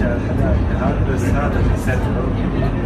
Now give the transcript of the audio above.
الاشياء الحدائق هذا بس هذا اللي يسجل هذا اللي يسجل